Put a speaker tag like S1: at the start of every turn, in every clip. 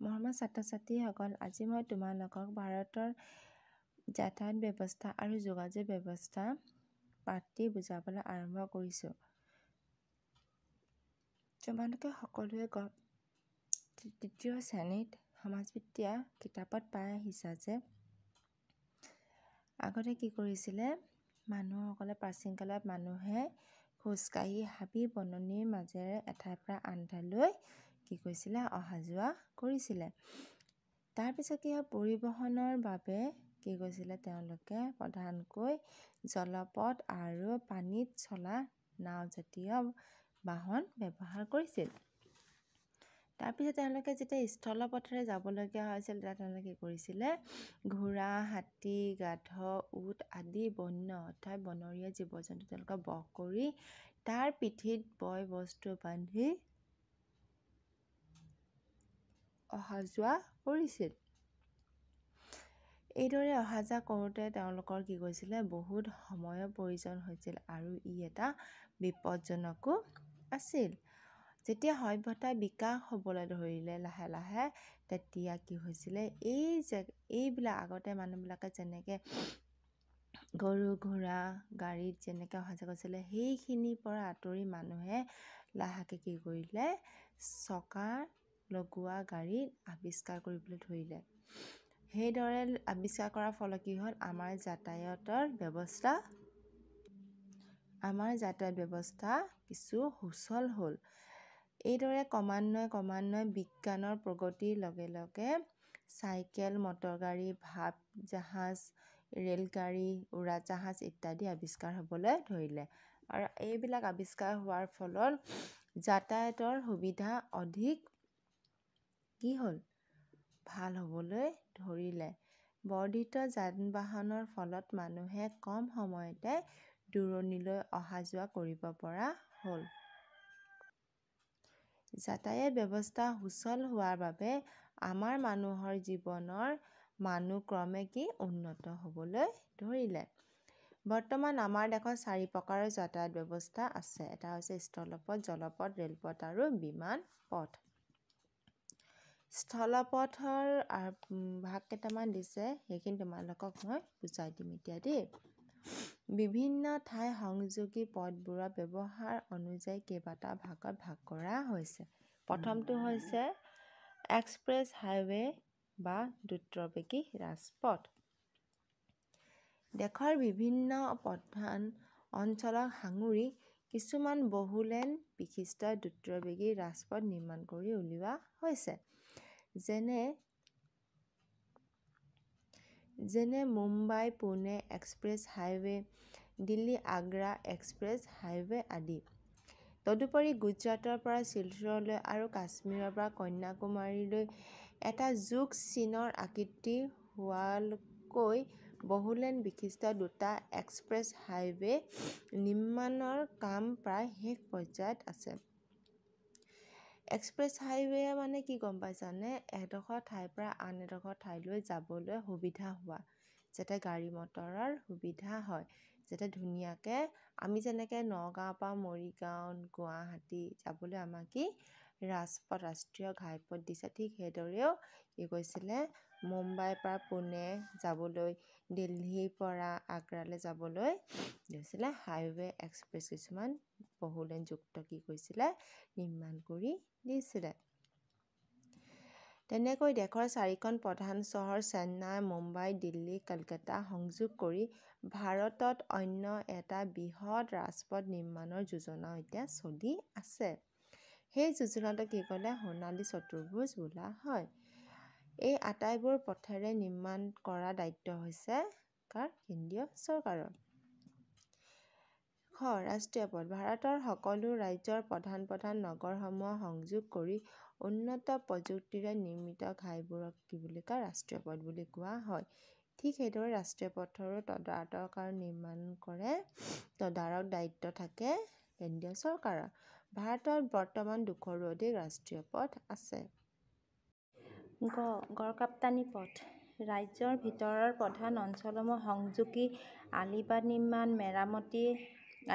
S1: মৰমৰ ছাত্ৰ-ছাত্ৰীসকল আজি মই তোমালোকক ভাৰতৰ যাতায়াত ব্যৱস্থা আৰু যোগাযোগ ব্যৱস্থা পাঠটি বুজাবলৈ আৰম্ভ কৰিছোঁ। তোমালোকে সকলোৱে তৃতীয় শ্ৰেণীত সমাজবিদ্যা কিতাপত পাই আহিছা যে আগতে কি কৰিছিলে মানুহসকলে প্ৰাচীন কালত মানুহে খোজকাঢ়ি হাবি-বননিৰ মাজেৰে এঠাইৰ পৰা আন ঠাইলৈ কি কৰিছিলে অহা-যোৱা কৰিছিলে। তাৰপিছত কি হয় পৰিবহণৰ বাবে কি কৰিছিলে তেওঁলোকে প্ৰধানকৈ জলপথ আৰু পানীত চলা নাওজাতীয় বাহন ব্যৱহাৰ কৰিছিল। তাৰপিছত তেওঁলোকে যেতিয়া স্থলপথেৰে যাবলগীয়া হৈছিল তেতিয়া তেওঁলোকে কি কৰিছিলে ঘোঁৰা, হাতী, গাধ, উট আদি বন্য অৰ্থাৎ বনৰীয়া জীৱ-জন্তু তেওঁলোকে বধ কৰি তাৰ পিঠিত বয়-বস্তু বান্ধি অহা-যোৱা কৰিছিল। এইদৰে অহা-যোৱা কৰোঁতে তেওঁলোকৰ কি হৈছিলে বহুত সময়ৰ প্ৰয়োজন হৈছিল আৰু ই এটা বিপদজনকো আছিল। যেতিয়া সভ্যতাৰ বিকাশ হ'বলৈ ধৰিলে লাহে লাহে তেতিয়া কি হৈছিলে এই এইবিলাক আগতে মানুহবিলাকে যেনেকৈ গৰু, ঘোঁৰা, গাড়ীত যেনেকৈ অহা-যোৱা কৰিছিলে সেইখিনিৰ পৰা আঁতৰি মানুহে লাহেকৈ কি কৰিলে চকা লগোৱা গাড়ী আৱিষ্কাৰ কৰিবলৈ ধৰিলে। সেইদৰে আৱিষ্কাৰ কৰাৰ ফলত কি হ'ল আমাৰ যাতায়তৰ ব্যৱস্থা আমাৰ যাতায়ত ব্যৱস্থা কিছু সুচল হ'ল। এইদৰে ক্ৰমান্বয়ে ক্ৰমান্বয়ে বিজ্ঞানৰ প্ৰগতিৰ লগে লগে চাইকেল, মটৰগাড়ী, ভাপ জাহাজ, ৰেলগাড়ী, উৰাজাহাজ ইত্যাদি আৱিষ্কাৰ হ'বলৈ ধৰিলে আৰু এইবিলাক আৱিষ্কাৰ হোৱাৰ ফলত যাতায়তৰ সুবিধা অধিক কি হ'ল ভাল হ'বলৈ ধৰিলে। বৰ্ধিত যান-বাহনৰ ফলত মানুহে কম সময়তে দূৰণিলৈ অহা-যোৱা কৰিব পৰা হ'ল। যাতায়ত ব্যৱস্থা সুচল হোৱাৰ বাবে আমাৰ মানুহৰ জীৱনৰ মানো ক্ৰমে কি উন্নত হ'বলৈ ধৰিলে। বৰ্তমান আমাৰ দেশত চাৰি প্ৰকাৰৰ যাতায়ত ব্যৱস্থা আছে। এটা হৈছে স্থলপথ, জলপথ, ৰেলপথ আৰু বিমান পথ। স্থলপথৰ ভাগ কেইটামান দিছে সেইখিনি তোমালোকক মই বুজাই দিম এতিয়া দেই। বিভিন্ন ঠাই সংযোগী পথবোৰৰ ব্যৱহাৰ অনুযায়ী কেইবাটাও ভাগত ভাগ কৰা হৈছে। প্ৰথমটো হৈছে এক্সপ্ৰেছ হাইৱে বা দ্ৰুতবেগী ৰাজপথ। দেশৰ বিভিন্ন প্ৰধান অঞ্চলক সাঙুৰি কিছুমান বহুলেন বিশিষ্ট দ্ৰুতবেগী ৰাজপথ নিৰ্মাণ কৰি উলিওৱা হৈছে। যেনে যেনে Mumbai-Pune express highway, দিল্লী-আগ্ৰা express highway আদি। তদুপৰি গুজৰাটৰ পৰা শিলচৰলৈ আৰু কাশ্মীৰৰ পৰা কন্যাকুমাৰীলৈ এটা যোগ চিনৰ আকৃতিৰ হোৱাকৈ বহুলেন বিশিষ্ট দুটা এক্সপ্ৰেছ হাইৱে নিৰ্মাণৰ কাম প্ৰায় শেষ পৰ্যায়ত আছে। এক্সপ্ৰেছ হাইৱে মানে কি গম পাইছানে এডোখৰ ঠাইৰ পৰা আন এডোখৰ ঠাইলৈ যাবলৈ সুবিধা হোৱা। যাতে গাড়ী-মটৰৰ সুবিধা হয়। যাতে ধুনীয়াকৈ আমি যেনেকৈ নগাঁৱৰ পৰা মৰিগাঁও, গুৱাহাটী যাবলৈ আমাক কি ৰাজপথ ৰাষ্ট্ৰীয় ঘাইপথ দিছে ঠিক সেইদৰেও কি কৰিছিলে মুম্বাইৰ পৰা পুনে যাবলৈ দিল্লীৰ পৰা আগ্ৰালৈ যাবলৈ কি হৈছিলে হাইৱে এক্সপ্ৰেছ কিছুমান বহুলেনযুক্ত কি কৰিছিলে নিৰ্মাণ কৰি দিছিলে। তেনেকৈ দেশৰ চাৰিখন প্ৰধান চহৰ চেন্নাই, মুম্বাই, দিল্লী, কলকাতা সংযোগ কৰি ভাৰতত অন্য এটা বৃহৎ ৰাজপথ নিৰ্মাণৰ যোজনাও এতিয়া চলি আছে। সেই যোজনাটোক কি বোলে সোণালী চতুৰ্ভুজ বোলা হয়। এই আটাইবোৰ পথৰে নিৰ্মাণ কৰাৰ দায়িত্ব হৈছে কাৰ কেন্দ্ৰীয় চৰকাৰৰ। খ ৰাষ্ট্ৰীয় পথ ভাৰতৰ সকলো ৰাজ্যৰ প্ৰধান প্ৰধান নগৰসমূহক সংযোগ কৰি উন্নত প্ৰযুক্তিৰে নিৰ্মিত ঘাইবোৰক কি বুলি কয় ৰাষ্ট্ৰীয় পথ বুলি কোৱা হয়। ঠিক সেইদৰে ৰাষ্ট্ৰীয় পথৰো তদাৰক আৰু নিৰ্মাণ কৰে তদাৰক দায়িত্ব থাকে কেন্দ্ৰীয় চৰকাৰৰ। ভাৰতত বৰ্তমান দুশৰো অধিক ৰাষ্ট্ৰীয় পথ আছে। গ গড়কাপ্তানি পথ ৰাজ্যৰ ভিতৰৰ প্ৰধান অঞ্চলসমূহ সংযোগী আলিবাট নিৰ্মাণ, মেৰামতি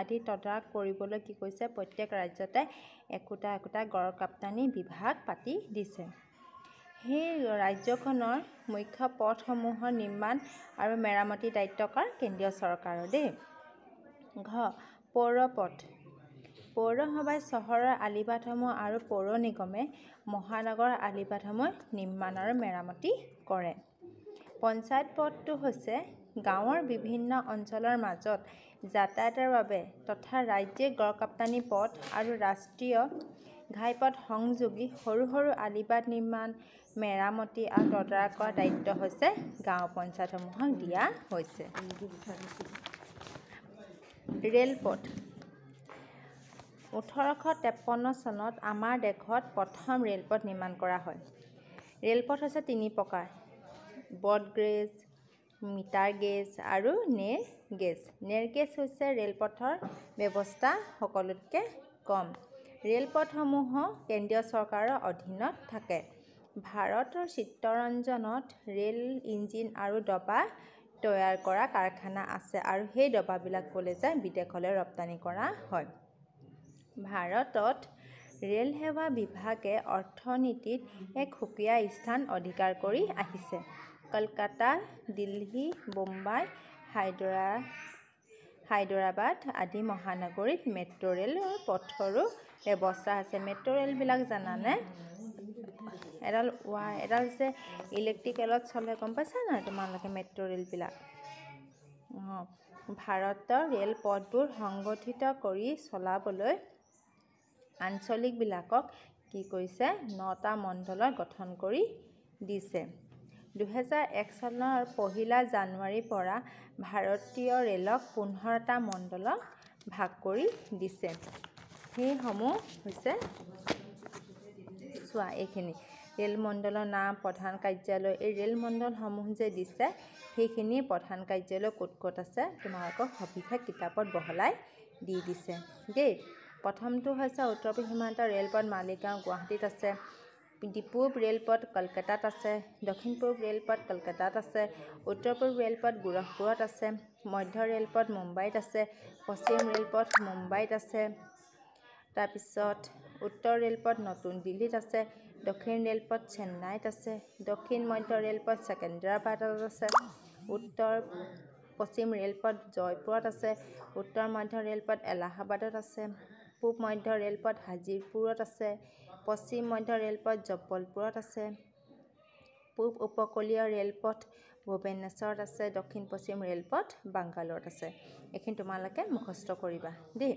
S1: আদিৰ তদাৰক কৰিবলৈ কি কৰিছে প্ৰত্যেক ৰাজ্যতে একোটা একোটা গড়কাপ্তানি বিভাগ পাতি দিছে। সেই ৰাজ্যখনৰ মুখ্য পথসমূহৰ নিৰ্মাণ আৰু মেৰামতিৰ দায়িত্ব কাৰ কেন্দ্ৰীয় চৰকাৰৰ দেই ঘ পৌৰপথ পৌৰসভাই চহৰৰ আলিবাটসমূহ আৰু পৌৰ নিগমে আলিবাটসমূহ নিৰ্মাণ আৰু মেৰামতি কৰে। পঞ্চায়ত পথটো হৈছে গাঁৱৰ বিভিন্ন অঞ্চলৰ মাজত যাতায়াতৰ বাবে তথা ৰাজ্যিক গড়কাপ্তানি পথ আৰু ৰাষ্ট্ৰীয় ঘাইপথ সংযোগী সৰু সৰু আলিবাট নিৰ্মাণ মেৰামতি আৰু তদাৰক কৰাৰ দায়িত্ব হৈছে গাঁও পঞ্চায়তসমূহক দিয়া হৈছে। ৰেলপথ ওঠৰশ তেপন্ন চনত আমাৰ দেশত প্ৰথম ৰেলপথ নিৰ্মাণ কৰা হয়। ৰেলপথ হৈছে তিনি প্ৰকাৰ ব্ৰডগেজ মিটাৰ গেজ আৰু নেৰ গেজ। নেৰ গেজ হৈছে ৰেলপথৰ ব্যৱস্থা সকলোতকৈ কম। ৰেলপথসমূহ কেন্দ্ৰীয় চৰকাৰৰ অধীনত থাকে। ভাৰতৰ চিত্তৰঞ্জনত ৰেল ইঞ্জিন আৰু ডবা তৈয়াৰ কৰা কাৰখানা আছে আৰু সেই ডবাবিলাক ক'লৈ যায় বিদেশলৈ ৰপ্তানি কৰা হয়। ভাৰতত ৰেল সেৱা বিভাগে অৰ্থনীতিত এক সুকীয়া স্থান অধিকাৰ কৰি আহিছে। কলকাতা দিল্লী বোম্বাই হায়দৰা হায়দৰাবাদ আদি মহানগৰীত মেট্ৰ' ৰেলৰ পথৰো ব্যৱস্থা আছে। মেট্ৰ' ৰেলবিলাক জানানে? এডাল ৱাই এডাল যে ইলেক্ট্ৰিকেলত চলে গম পাইছা নাই তোমালোকে মেট্ৰ' ৰেলবিলাক? অঁ ভাৰতৰ ৰেলপথবোৰ সংগঠিত কৰি চলাবলৈ আঞ্চলিকবিলাকক কি কৰিছে নটা মণ্ডলৰ গঠন কৰি দিছে। দুহেজাৰ এক চনৰ পহিলা জানুৱাৰীৰ পৰা ভাৰতীয় ৰেলক পোন্ধৰটা মণ্ডলক ভাগ কৰি দিছে। সেইসমূহ হৈছে চোৱা এইখিনি। ৰেল মণ্ডলৰ নাম প্ৰধান কাৰ্যালয় এই ৰেল মণ্ডলসমূহ যে দিছে সেইখিনি প্ৰধান কাৰ্যালয় ক'ত ক'ত আছে তোমালোকক সবিশেষ কিতাপত বহলাই দি দিছে। দেই প্ৰথমটো হৈছে উত্তৰ পূব সীমান্ত ৰেলপথ মালিগাঁও গুৱাহাটীত আছে। পূব ৰেলপথ কলকাতাত আছে। দক্ষিণ পূব ৰেলপথ কলকাতাত আছে। উত্তৰ পূব ৰেলপথ গোৰখপুৰত আছে। মধ্য ৰেলপথ মুম্বাইত আছে। পশ্চিম ৰেলপথ মুম্বাইত আছে। তাৰপিছত উত্তৰ ৰেলপথ নতুন দিল্লীত আছে। দক্ষিণ ৰেলপথ চেন্নাইত আছে। দক্ষিণ মধ্য ৰেলপথ ছেকেন্দ্ৰাবাদত আছে। উত্তৰ পশ্চিম ৰেলপথ জয়পুৰত আছে। উত্তৰ মধ্য ৰেলপথ এলাহাবাদত আছে। পূব মধ্য ৰেলপথ হাজিৰপুৰত আছে পশ্চিম মধ্য ৰেলপথ জব্বলপুৰত আছে পূব উপকূলীয় ৰেলপথ ভূৱেনেশ্বৰত আছে দক্ষিণ পশ্চিম ৰেলপথ বাংগালোৰত আছে। এইখিনি তোমালোকে মুখস্থ কৰিবা দেই।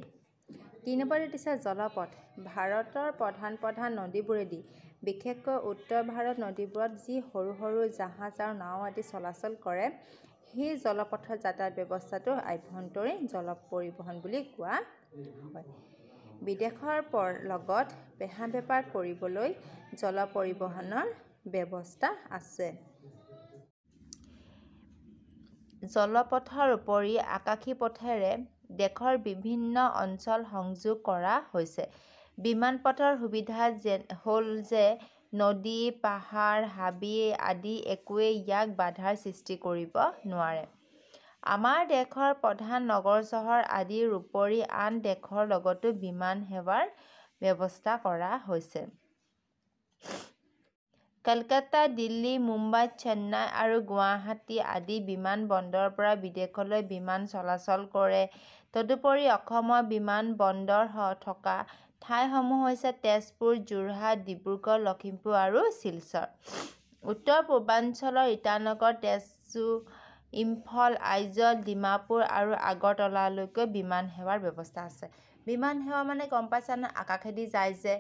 S1: তিনি নম্বৰতে দিছে জলপথ। ভাৰতৰ প্ৰধান প্ৰধান নদীবোৰেদি বিশেষকৈ উত্তৰ ভাৰত নদীবোৰত যি সৰু সৰু জাহাজ আৰু নাও আদি চলাচল কৰে সেই জলপথৰ যাতায়াত ব্যৱস্থাটো আভ্যন্তৰীণ জল পৰিবহণ বুলি কোৱা হয়। বিদেশৰ লগত বেহা বেপাৰ কৰিবলৈ জল পৰিবহণৰ ব্যৱস্থা আছে। জলপথৰ উপৰি আকাশী পথেৰে দেশৰ বিভিন্ন অঞ্চল সংযোগ কৰা হৈছে। বিমান পথৰ সুবিধা হ'ল যে নদী পাহাৰ হাবি আদি একোৱেই ইয়াক বাধাৰ সৃষ্টি কৰিব নোৱাৰে। আমাৰ দেশৰ প্ৰধান নগৰ চহৰ আদিৰ উপৰি আন দেশৰ লগতো বিমান সেৱাৰ ব্যৱস্থা কৰা হৈছে। কলকাতা দিল্লী মুম্বাই চেন্নাই আৰু গুৱাহাটী আদি বিমান বন্দৰৰ পৰা বিদেশলৈ বিমান চলাচল কৰে। তদুপৰি অসমৰ বিমান বন্দৰ থকা ঠাইসমূহ হৈছে তেজপুৰ যোৰহাট ডিব্ৰুগড় লখিমপুৰ আৰু শিলচৰ। উত্তৰ পূৰ্বাঞ্চলৰ ইটানগৰ তেজু ইম্ফল আইজল ডিমাপুৰ আৰু আগৰতলালৈকে বিমান সেৱাৰ ব্যৱস্থা আছে। বিমান সেৱা মানে গম পাইছানে আকাশেদি যায় যে।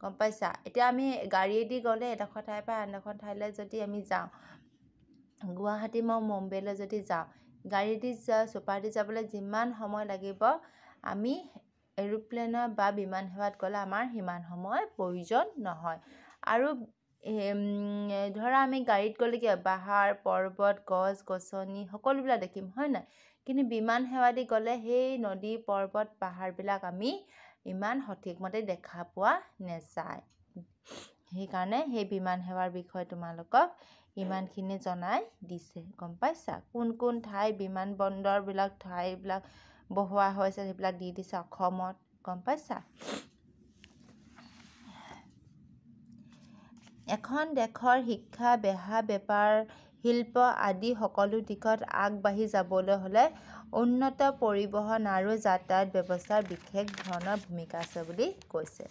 S1: গম পাইছা? এতিয়া আমি গাড়ীয়েদি গ'লে এডোখৰ ঠাইৰ পৰা আন এডোখৰ ঠাইলৈ যদি আমি যাওঁ গুৱাহাটী মই মুম্বাইলৈ যদি যাওঁ গাড়ীদি যোৱা চুপাৰদি যাবলৈ যিমান সময় লাগিব আমি এৰোপ্লেনৰ বা বিমান সেৱাত গ'লে আমাৰ সিমান সময় প্ৰয়োজন নহয়। আৰু ধৰা আমি গাড়ীত গ'লে কি পাহাৰ পৰ্বত গছ গছনি সকলোবিলাক দেখিম হয় নাই? কিন্তু বিমান সেৱাদি গ'লে সেই নদী পৰ্বত পাহাৰবিলাক আমি ইমান সঠিকমতে দেখা পোৱা নাযায়। সেইকাৰণে সেই বিমান সেৱাৰ বিষয়ে তোমালোকক ইমানখিনি জনাই দিছে গম পাইছা? কোন কোন ঠাই বিমান বন্দৰবিলাক ঠাইবিলাক বহোৱা হৈছে সেইবিলাক দি দিছে অসমত গম পাইছা? এখন দেশৰ শিক্ষা বেহা বেপাৰ শিল্প আদি সকলো দিশত আগবাঢ়ি যাবলৈ হ'লে উন্নত পৰিবহণ আৰু যাতায়াত ব্যৱস্থাৰ বিশেষ ধৰণৰ ভূমিকা আছে বুলি কৈছে।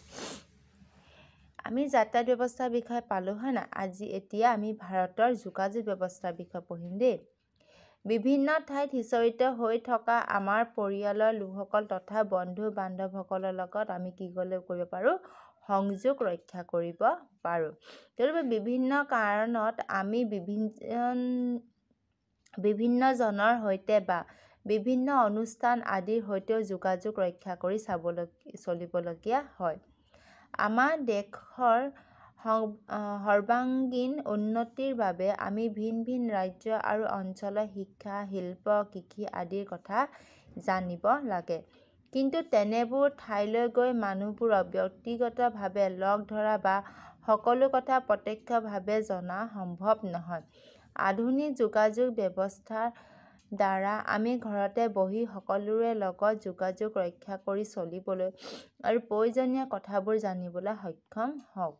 S1: আমি যাতায়াত ব্যৱস্থাৰ বিষয়ে পালোঁ হয় নাই? আজি এতিয়া আমি ভাৰতৰ যোগাযোগ ব্যৱস্থাৰ বিষয়ে পঢ়িম দেই। বিভিন্ন ঠাইত সিঁচৰিত হৈ থকা আমাৰ পৰিয়ালৰ লোকসকল তথা বন্ধু বান্ধৱসকলৰ লগত আমি কি কৰিব পাৰোঁ? সংযোগ ৰক্ষা কৰিব পাৰোঁ। তেওঁলোকে বিভিন্ন কাৰণত আমি বিভিন্ন বিভিন্নজনৰ সৈতে বা বিভিন্ন অনুষ্ঠান আদিৰ সৈতেও যোগাযোগ ৰক্ষা কৰি চাবলৈ চলিবলগীয়া হয়। আমাৰ দেশৰ সৰ্বাংগীন উন্নতিৰ বাবে আমি ভিন ভিন ৰাজ্য আৰু অঞ্চলৰ শিক্ষা শিল্প কৃষি আদিৰ কথা জানিব লাগে। কিন্তু তেনেবোৰ ঠাইলৈ গৈ মানুহবোৰক ব্যক্তিগতভাৱে লগ ধৰা বা সকলো কথা প্ৰত্যক্ষভাৱে জনা সম্ভৱ নহয়। আধুনিক যোগাযোগ ব্যৱস্থাৰ দ্বাৰা আমি ঘৰতে বহি সকলোৰে লগত যোগাযোগ ৰক্ষা কৰি চলিবলৈ আৰু প্ৰয়োজনীয় কথাবোৰ জানিবলৈ সক্ষম হওঁ।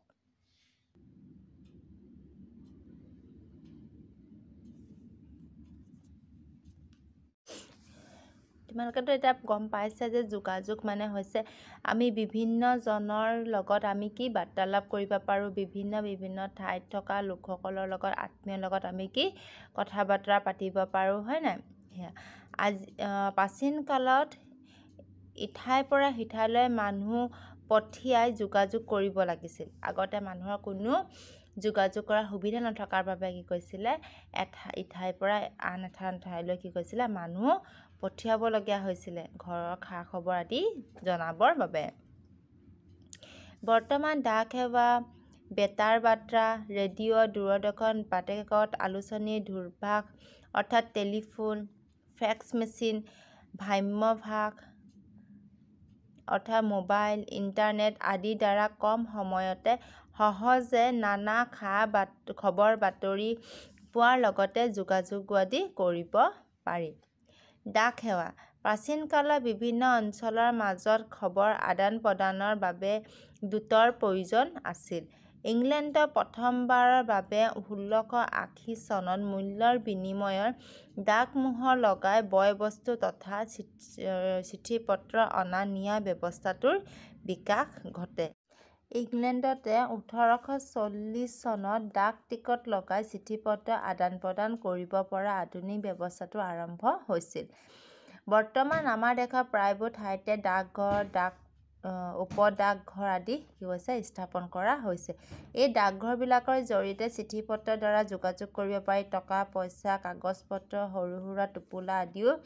S1: তোমালোকেতো এতিয়া গম পাইছে যে যোগাযোগ মানে হৈছে আমি বিভিন্নজনৰ লগত আমি কি বাৰ্তালাপ কৰিব পাৰোঁ বিভিন্ন বিভিন্ন ঠাইত থকা লোকসকলৰ লগত আত্মীয়ৰ লগত আমি কি কথা বতৰা পাতিব পাৰোঁ হয় নাই? সেয়া। আজি প্ৰাচীন কালত ইঠাইৰ পৰা সিঠাইলৈ মানুহ পঠিয়াই যোগাযোগ কৰিব লাগিছিল। আগতে মানুহৰ কোনো যোগাযোগ কৰাৰ সুবিধা নথকাৰ বাবে কি কৈছিলে এঠাই ইঠাইৰ পৰা আন এখন ঠাইলৈ কি কৈছিলে মানুহ পঠিয়াবলগীয়া হৈছিলে। ঘৰৰ খা খবৰ আদি জনাবৰ বাবে। বৰ্তমান ডাক সেৱা বেতাৰ বাৰ্তা ৰেডিঅ' দূৰদৰ্শন বাতৰিকাকত আলোচনী দূৰভাষ অৰ্থাৎ টেলিফোন ফেক্স মেচিন ভ্ৰাম্যভাষ অৰ্থাৎ মোবাইল ইণ্টাৰনেট আদিৰ দ্বাৰা কম সময়তে সহজে নানা খা বাত খবৰ বাতৰি পোৱাৰ লগতে যোগাযোগ আদি কৰিব পাৰি। ডাক সেৱা। প্ৰাচীন কালত বিভিন্ন অঞ্চলৰ মাজত খবৰ আদান প্ৰদানৰ বাবে দূতৰ প্ৰয়োজন আছিল। ইংলেণ্ডত প্ৰথমবাৰৰ বাবে ষোল্লশ আশী চনত মূল্যৰ বিনিময়ত ডাকমোহৰ লগাই বয় বস্তু তথা চিঠি পত্ৰ অনা নিয়া ব্যৱস্থাটোৰ বিকাশ ঘটে। ইংলেণ্ডতে ওঠৰশ চল্লিছ চনত ডাক টিকট লগাই চিঠি পত্ৰ আদান প্ৰদান কৰিব পৰা আধুনিক ব্যৱস্থাটো আৰম্ভ হৈছিল। বৰ্তমান আমাৰ দেশৰ প্ৰায়বোৰ ঠাইতে ডাকঘৰ ডাক উপডাকঘৰ আদি কি হৈছে স্থাপন কৰা হৈছে। এই ডাকঘৰবিলাকৰ জৰিয়তে চিঠি পত্ৰৰ দ্বাৰা যোগাযোগ কৰিব পাৰি টকা পইচা কাগজ পত্ৰ সৰু সুৰা টোপোলা আদিও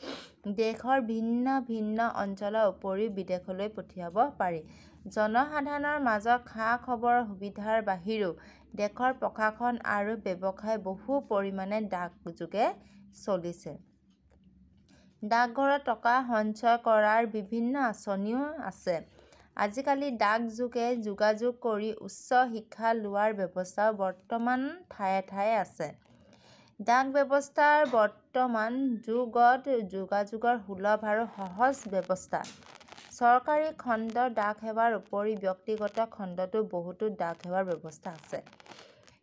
S1: দেশৰ ভিন্ন ভিন্ন অঞ্চলৰ উপৰিও বিদেশলৈ পঠিয়াব পাৰি। জনসাধাৰণৰ মাজত খা খবৰৰ সুবিধাৰ বাহিৰেও দেশৰ প্ৰশাসন আৰু ব্যৱসায় বহু পৰিমাণে ডাকযোগে চলিছে। ডাকঘৰত টকা সঞ্চয় কৰাৰ বিভিন্ন আঁচনিও আছে। আজিকালি ডাকযোগে যোগাযোগ কৰি উচ্চ শিক্ষা লোৱাৰ ব্যৱস্থাও বৰ্তমান ঠায়ে ঠায়ে আছে। ডাক ব্যৱস্থাৰ বৰ্তমান যুগত যোগাযোগৰ সুলভ আৰু সহজ ব্যৱস্থা। চৰকাৰী খণ্ডৰ ডাক সেৱাৰ উপৰিও ব্যক্তিগত খণ্ডতো বহুতো ডাক সেৱাৰ ব্যৱস্থা আছে।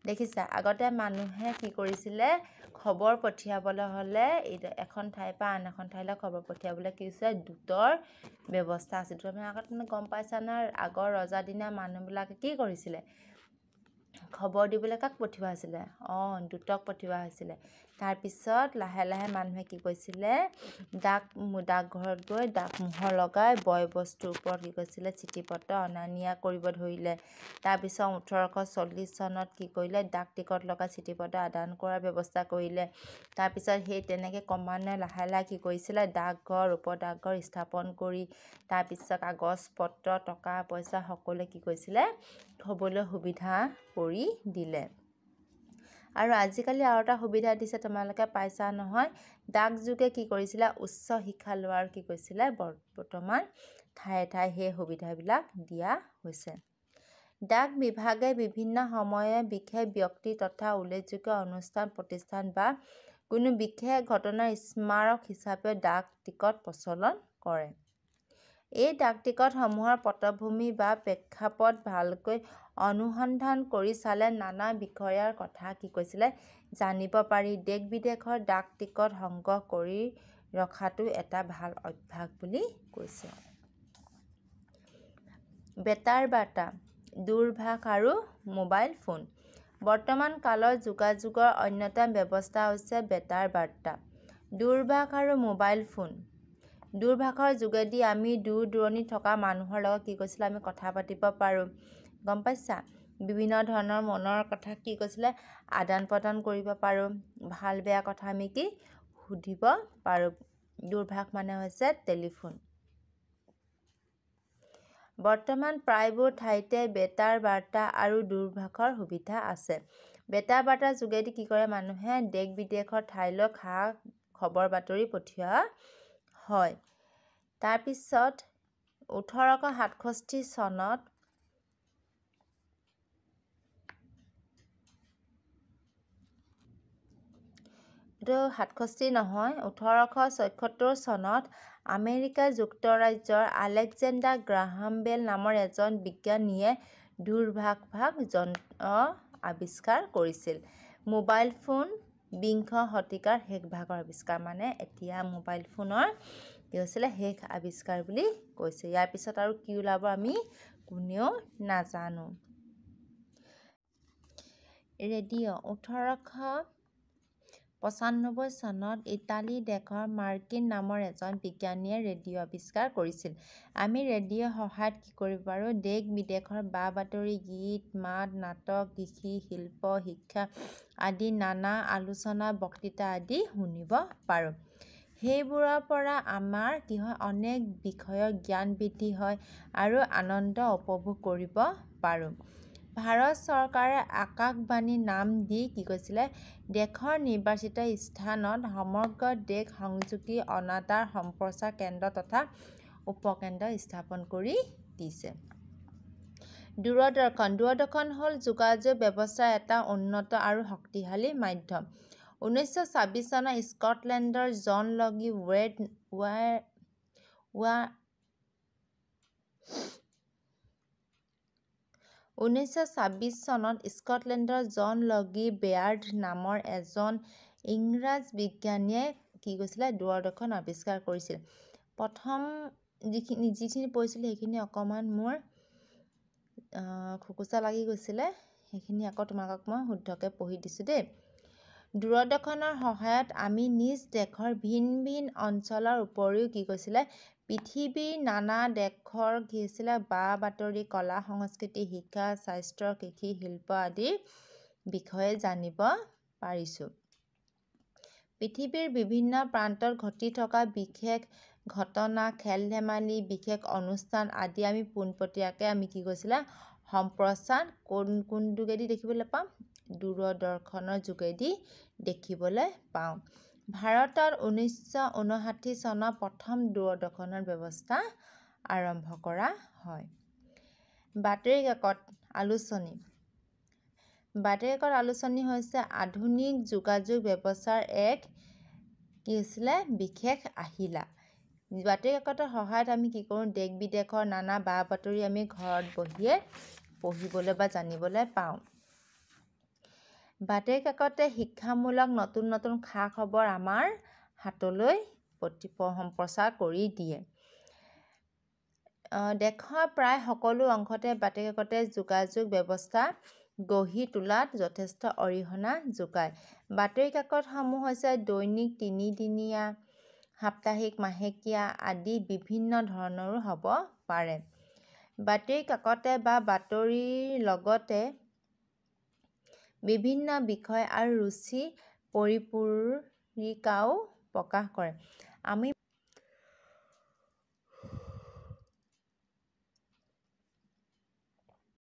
S1: দেখিছা আগতে মানুহে কি কৰিছিলে খবৰ পঠিয়াবলৈ হ'লে এখন ঠাইৰ পৰা আন এখন ঠাইলৈ খবৰ পঠিয়াবলৈ কি হৈছে দূতৰ ব্যৱস্থা আছিল তুমি আগত গম পাইছা নহয় আগৰ ৰজাদিনীয়া মানুহবিলাকে কি কৰিছিলে খবৰ দিবলৈ কাক পঠিওৱা হৈছিলে? অঁ দূতক পঠিওৱা হৈছিলে। তাৰপিছত লাহে লাহে মানুহে কি কৰিছিলে ডাক ডাকঘৰত গৈ ডাক মোহৰ লগাই বয় বস্তুৰ ওপৰত কি কৰিছিলে চিঠি পত্ৰ অনা নিয়া কৰিব ধৰিলে। তাৰপিছত ওঠৰশ চল্লিছ চনত কি কৰিলে ডাক টিকট লগাই চিঠি পত্ৰ আদান কৰাৰ ব্যৱস্থা কৰিলে। তাৰপিছত সেই তেনেকৈ ক্ৰমান্বয়ে লাহে লাহে কি কৰিছিলে ডাকঘৰ উপডাকঘৰ স্থাপন কৰি তাৰপিছত কাগজ পত্ৰ টকা পইচা সকলোৱে কি কৰিছিলে থ'বলৈ সুবিধা কৰি দিলে। আৰু আজিকালি আৰু এটা সুবিধা দিছে তোমালোকে পাইছা নহয় ডাকযোগে কি কৰিছিলে উচ্চ শিক্ষা লোৱাৰ কি কৰিছিলে বৰ্তমান ঠায়ে ঠায়ে সেই সুবিধাবিলাক দিয়া হৈছে। ডাক বিভাগে বিভিন্ন সময়ে বিশেষ ব্যক্তি তথা উল্লেখযোগ্য অনুষ্ঠান প্ৰতিষ্ঠান বা কোনো বিশেষ ঘটনাৰ স্মাৰক হিচাপে ডাক টিকট প্ৰচলন কৰে। এই ডাকটিকটসমূহৰ পটভূমি বা প্ৰেক্ষাপট ভালকৈ অনুসন্ধান কৰি চালে নানা বিষয়ৰ কথা কি কৈছিলে জানিব পাৰি। দেশ বিদেশৰ ডাক টিকট সংগ্ৰহ কৰি ৰখাটো এটা ভাল অভ্যাস বুলি কৈছে। বেতাৰ বাৰ্তা দূৰভাষ আৰু মোবাইল ফোন। বৰ্তমান কালৰ যোগাযোগৰ অন্যতম ব্যৱস্থা হৈছে বেতাৰ বাৰ্তা দূৰভাষ আৰু মোবাইল ফোন। দূৰভাষৰ যোগেদি আমি দূৰ দূৰণিত থকা মানুহৰ লগত কি কৈছিলে আমি কথা পাতিব পাৰোঁ। গম পাইছা? বিভিন্ন ধৰণৰ মনৰ কথা কি কৈছিলে? আদান প্ৰদান কৰিব পাৰোঁ। ভাল বেয়া কথা আমি কি? সুধিব পাৰোঁ। দূৰভাষ মানে হৈছে টেলিফোন। বৰ্তমান প্ৰায়বোৰ ঠাইতে বেতাৰ বাৰ্তা আৰু দূৰভাষৰ সুবিধা আছে। বেতাৰ বাৰ্তাৰ যোগেদি কি কৰে মানুহে দেশ বিদেশৰ ঠাইলৈ খা খবৰ বাতৰি পঠিওৱা হয়। তাৰপিছত ওঠৰশ সাতষষ্ঠি চনত এইটো সাতষষ্ঠি নহয় ওঠৰশ ছয়সত্তৰ চনত আমেৰিকা যুক্তৰাজ্যৰ আলেকজেণ্ডাৰ গ্ৰাহাম বেল নামৰ এজন বিজ্ঞানীয়ে দূৰভাষ যন্ত্ৰ আৱিষ্কাৰ কৰিছিল। মোবাইল ফোন বিংশ শতিকাৰ শেষ ভাগৰ আৱিষ্কাৰ মানে এতিয়া মোবাইল ফোনৰ কি হৈছিলে শেষ আৱিষ্কাৰ বুলি কৈছে। ইয়াৰ পিছত আৰু কি ওলাব আমি কোনেও নাজানো। ৰেডিঅ' ওঠৰশ পঁচানব্বৈ চনত ইটালী দেশৰ মাৰ্কিন নামৰ এজন বিজ্ঞানীয়ে ৰেডিঅ' আৱিষ্কাৰ কৰিছিল। আমি ৰেডিঅ'ৰ সহায়ত কি কৰিব পাৰোঁ? দেশ বিদেশৰ বা বাতৰি গীত মাত নাটক কৃষি শিল্প শিক্ষা আদি নানা আলোচনা বক্তৃতা আদি শুনিব পাৰোঁ। সেইবোৰৰ পৰা আমাৰ কি হয়? অনেক বিষয়ৰ জ্ঞান বৃদ্ধি হয় আৰু আনন্দ উপভোগ কৰিব পাৰোঁ। ভাৰত চৰকাৰে আকাশবাণী নাম দি কি কৈছিলে? দেশৰ নিৰ্বাচিত স্থানত সমগ্ৰ দেশ সংযোগী অনাতাঁৰ সম্প্ৰচাৰ কেন্দ্ৰ তথা উপকেন্দ্ৰ স্থাপন কৰি দিছে। দূৰদৰ্শন দূৰদৰ্শন হ'ল যোগাযোগ ব্যৱস্থাৰ এটা উন্নত আৰু শক্তিশালী মাধ্যম। ঊনৈছশ ছাব্বিছ চনত স্কটলেণ্ডৰ জন লগী ৱেড ঊনৈছশ ছাব্বিছ চনত স্কটলেণ্ডৰ জন লগী বেয়াৰ্ড নামৰ এজন ইংৰাজ বিজ্ঞানীয়ে কি কৈছিলে? দূৰদৰ্শন আৱিষ্কাৰ কৰিছিল। প্ৰথম যিখিনি যিখিনি পঢ়িছিলোঁ সেইখিনি অকণমান মোৰ খুকুচা লাগি গৈছিলে। সেইখিনি আকৌ তোমালোকক মই শুদ্ধকৈ পঢ়ি দিছোঁ দেই। দূৰদৰ্শনৰ সহায়ত আমি নিজ দেশৰ ভিন ভিন অঞ্চলৰ উপৰিও কি কৈছিলে? পৃথিৱীৰ নানা দেশৰ কি হৈছিলে বা বাতৰি কলা সংস্কৃতি শিক্ষা স্বাস্থ্য কৃষি শিল্প আদিৰ বিষয়ে জানিব পাৰিছোঁ। পৃথিৱীৰ বিভিন্ন প্ৰান্তত ঘটি থকা বিশেষ ঘটনা খেল ধেমালি বিশেষ অনুষ্ঠান আদি আমি পোনপটীয়াকৈ আমি কি কৈছিলে সম্প্ৰচাৰ কোন কোন যোগেদি দেখিবলৈ পাম? দূৰদৰ্শনৰ যোগেদি দেখিবলৈ পাওঁ। ভাৰতত ঊনৈছশ ঊনষাঠি চনত প্ৰথম দূৰদৰ্শনৰ ব্যৱস্থা আৰম্ভ কৰা হয়। বাতৰি কাকত আলোচনী। বাতৰি কাকত আলোচনী হৈছে আধুনিক যোগাযোগ ব্যৱস্থাৰ এক কি হৈছিলে বিশেষ আহিলা। বাতৰি কাকতৰ সহায়ত আমি কি কৰোঁ? দেশ বিদেশৰ নানা বা বাতৰি আমি ঘৰত বহিয়ে পঢ়িবলৈ বা জানিবলৈ পাওঁ। বাতৰি কাকতে শিক্ষামূলক নতুন নতুন খা খবৰ আমাৰ হাতলৈ প্ৰতি সম্প্ৰচাৰ কৰি দিয়ে। দেশৰ প্ৰায় সকলো অংশতে বাতৰি কাকতে যোগাযোগ ব্যৱস্থা গঢ়ি তোলাত যথেষ্ট অৰিহণা যোগায়। বাতৰি কাকতসমূহ হৈছে দৈনিক তিনিদিনীয়া সাপ্তাহিক মাহেকীয়া আদি বিভিন্ন ধৰণৰো হ'ব পাৰে। বাতৰি কাকতে বা বাতৰিৰ লগতে বিভিন্ন বিষয় আৰু ৰুচি পৰিপূৰিকাও প্ৰকাশ কৰে। আমি